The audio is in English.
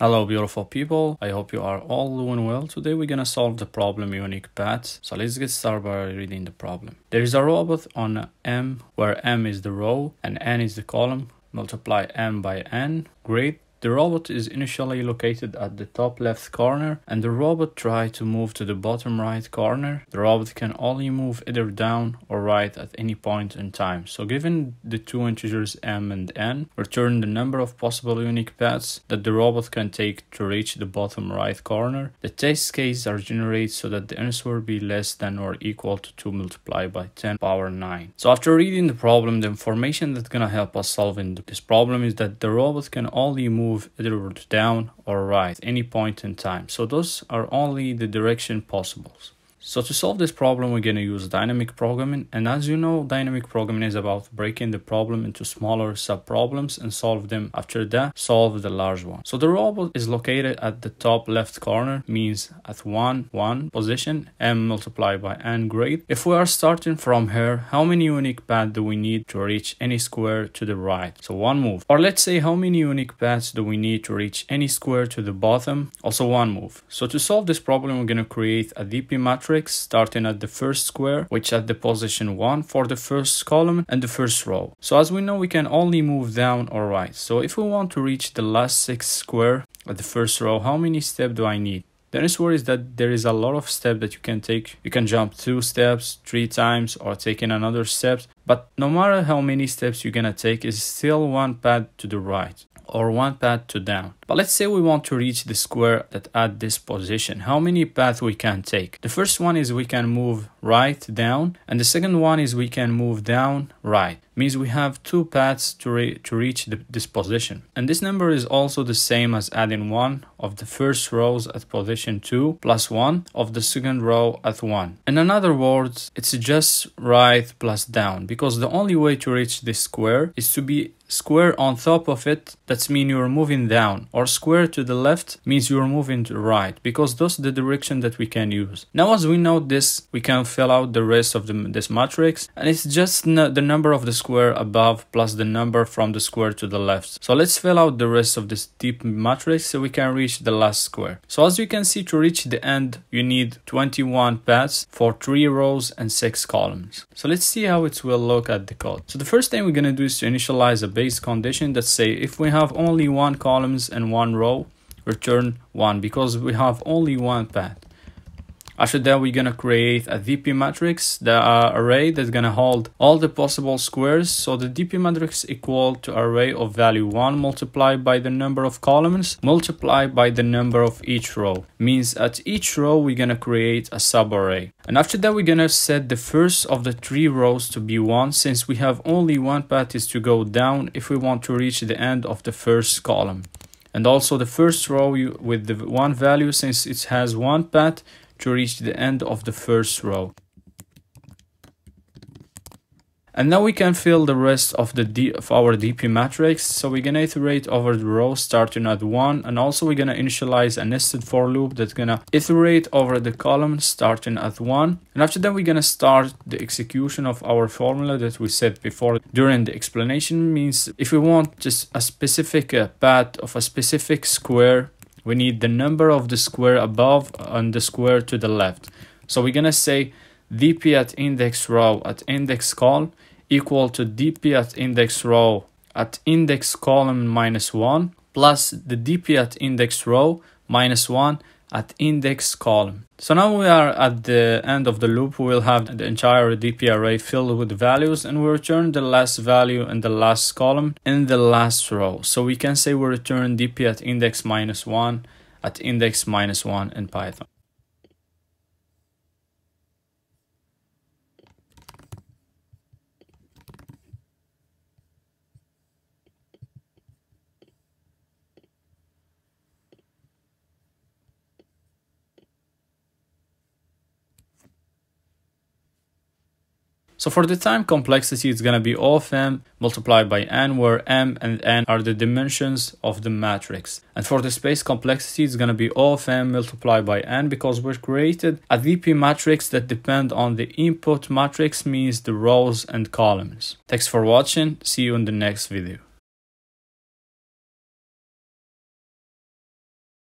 Hello beautiful people, I hope you are all doing well. Today we're gonna solve the problem unique paths. So let's get started by reading the problem. There is a robot on M where M is the row and N is the column. Multiply M by N. Great. The robot is initially located at the top left corner and the robot tries to move to the bottom right corner. The robot can only move either down or right at any point in time. So given the two integers m and n, return the number of possible unique paths that the robot can take to reach the bottom right corner. The test cases are generated so that the answer be less than or equal to 2 multiplied by 10 power 9. So after reading the problem, the information that's gonna help us solving this problem is that the robot can only move move either down or right any point in time. So those are only the direction possibles. So to solve this problem, we're going to use dynamic programming. And as you know, dynamic programming is about breaking the problem into smaller sub-problems and solve them. After that, solve the large one. So the robot is located at the top left corner, means at 1, 1 position, m multiplied by n great. If we are starting from here, how many unique paths do we need to reach any square to the right? So one move. Or let's say how many unique paths do we need to reach any square to the bottom? Also one move. So to solve this problem, we're going to create a DP matrix matrix starting at the first square, which at the position 1 for the first column and the first row. So as we know, we can only move down or right. So if we want to reach the last six square at the first row, how many steps do I need? The answer is that there is a lot of steps that you can take. You can jump two steps, three times, or taking another step. But no matter how many steps you're gonna take, is still one path to the right or one path to down. But let's say we want to reach the square that at this position. How many paths we can take? The first one is we can move right down and the second one is we can move down right. Means we have two paths to, re to reach the, this position. And this number is also the same as adding one of the first rows at position 2 plus 1 of the second row at 1. In other words, it's just right plus down because the only way to reach this square is to be square on top of it. That's mean you're moving down or square to the left means you're moving to right because that's the direction that we can use. Now as we know this, we can fill out the rest of the, this matrix and it's just the number of the square above plus the number from the square to the left. So let's fill out the rest of this DP matrix so we can reach the last square. So as you can see to reach the end you need 21 paths for 3 rows and 6 columns. So let's see how it will look at the code. So the first thing we're going to do is to initialize a base condition that say if we have only one columns and one row, return one because we have only one path. After that, we're gonna create a DP matrix, the uh, array that's gonna hold all the possible squares. So the DP matrix equal to array of value 1 multiplied by the number of columns multiplied by the number of each row. Means at each row, we're gonna create a subarray. And after that, we're gonna set the first of the three rows to be 1 since we have only one path is to go down if we want to reach the end of the first column. And also the first row with the one value since it has one path to reach the end of the first row. And now we can fill the rest of the D of our DP matrix. So we're gonna iterate over the row starting at one, and also we're gonna initialize a nested for loop that's gonna iterate over the column starting at one. And after that, we're gonna start the execution of our formula that we said before during the explanation. Means if we want just a specific uh, path of a specific square, we need the number of the square above and the square to the left. So we're gonna say dp at index row at index column equal to dp at index row at index column minus 1 plus the dp at index row minus 1 at index column. So now we are at the end of the loop. We will have the entire DP array filled with values and we return the last value in the last column in the last row. So we can say we return DP at index minus 1 at index minus 1 in Python. So for the time complexity, it's going to be O of m multiplied by n, where m and n are the dimensions of the matrix. And for the space complexity, it's going to be O of m multiplied by n because we've created a DP matrix that depend on the input matrix means the rows and columns. Thanks for watching. See you in the next video.